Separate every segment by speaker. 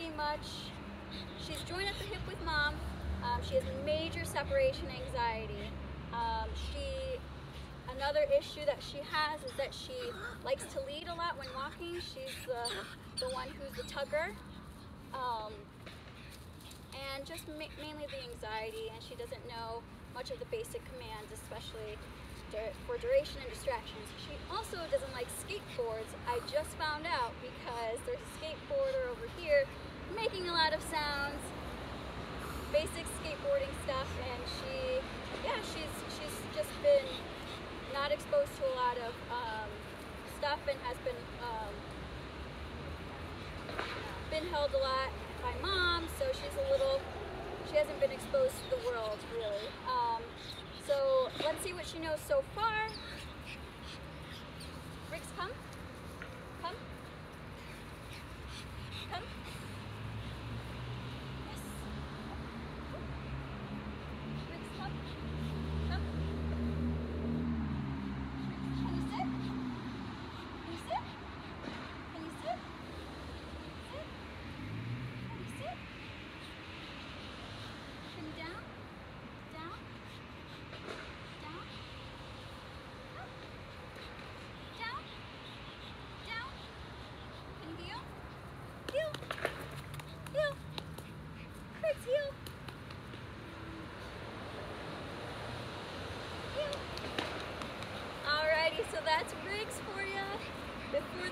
Speaker 1: pretty much, she's joined at the hip with mom. Um, she has major separation anxiety. Um, she, another issue that she has is that she likes to lead a lot when walking. She's the, the one who's the tugger. Um, and just ma mainly the anxiety and she doesn't know much of the basic commands, especially for duration and distractions. She also doesn't like skateboards. I just found out because there's a skateboarder over here making a lot of sounds, basic skateboarding stuff, and she, yeah, she's she's just been not exposed to a lot of um, stuff and has been um, been held a lot by mom, so she's a little, she hasn't been exposed to the world really. Um, so let's see what she knows so far.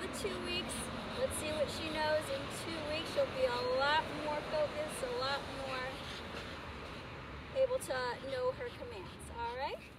Speaker 1: Before the two weeks, let's see what she knows. In two weeks, she'll be a lot more focused, a lot more able to know her commands. Alright? See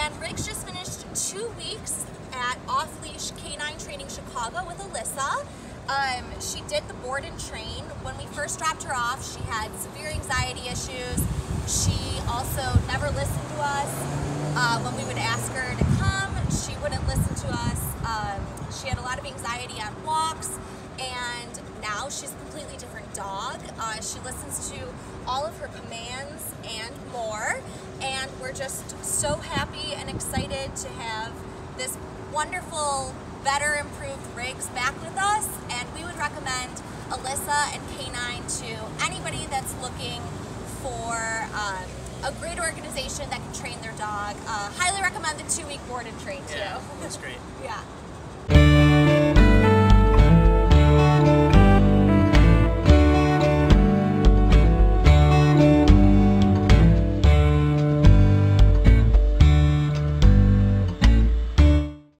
Speaker 2: and Riggs just finished two weeks at Off Leash K9 Training Chicago with Alyssa. Um, she did the board and train. When we first dropped her off, she had severe anxiety issues. She also never listened to us. Uh, when we would ask her to come, she wouldn't listen to us. Um, she had a lot of anxiety on walks, and now she's a completely different dog. Uh, she listens to all of her commands and more, and we're just so happy and excited to have this wonderful, better, improved Riggs back with us, and we would recommend Alyssa and Canine to anybody that's looking for um, a great organization that can train their dog. Uh, highly recommend the two-week board and train too.
Speaker 3: Yeah, that's great.
Speaker 2: yeah.